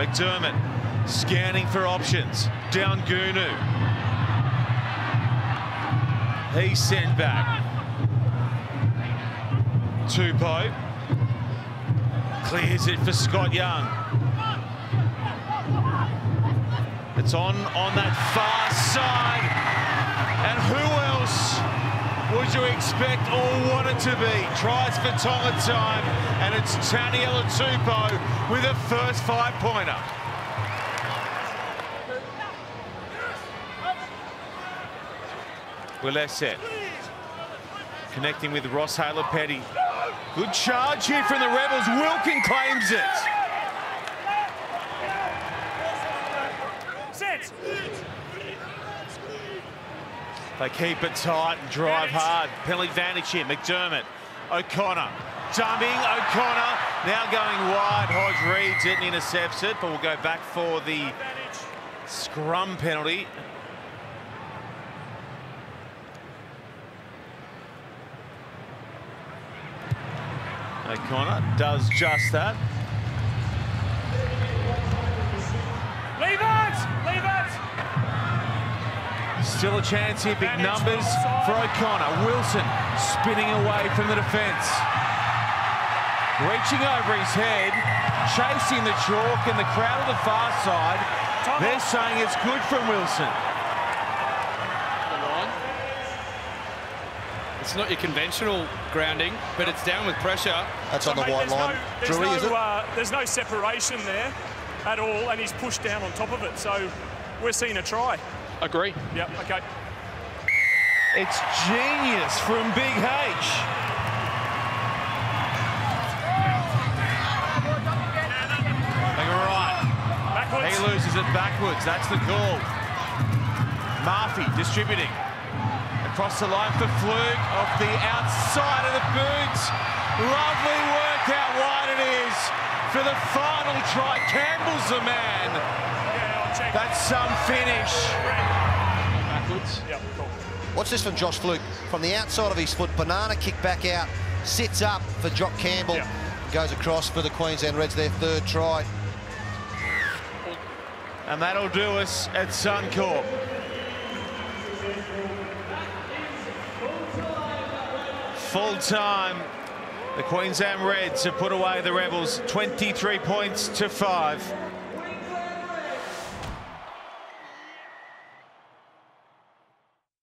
McDermott scanning for options. Daugunu. He's sent back. Tupou clears it for Scott Young. It's on on that far side. And who else would you expect or want it to be? Tries for Tonga time, and it's Taniela Tupou with a first five-pointer. Willesett connecting with Ross Haylett-Petty. Good charge here from the Rebels. Wilkin claims it. Set. They keep it tight and drive hard. Penalty advantage here. McDermott, O'Connor, dumping. O'Connor now going wide. Hodge reads it and intercepts it, but we'll go back for the scrum penalty. O'Connor does just that. Leave it! Leave it! Still a chance here, big numbers for O'Connor. Wilson spinning away from the defence. Reaching over his head, chasing the chalk, and the crowd on the far side, they're saying it's good from Wilson. It's not your conventional grounding, but it's down with pressure. That's on the white line. No, there's, Drury, is no, it? uh, there's no separation there at all, and he's pushed down on top of it. So we're seeing a try. Agree. Yep, okay. It's genius from Big H. All right. He loses it backwards. That's the call. Murphy distributing. Across the line for Flook. Off the outside of the boots. Lovely work out wide it is for the final try. Campbell's the man. Yeah, I'll check. That's some finish. Backwards. Yep, cool. Watch this from Josh Flook. From the outside of his foot, banana kick back out, sits up for Jock Campbell, Yeah. goes across for the Queensland Reds, their third try. And that'll do us at Suncorp. Full time. The Queensland Reds have put away the Rebels 23 points to five.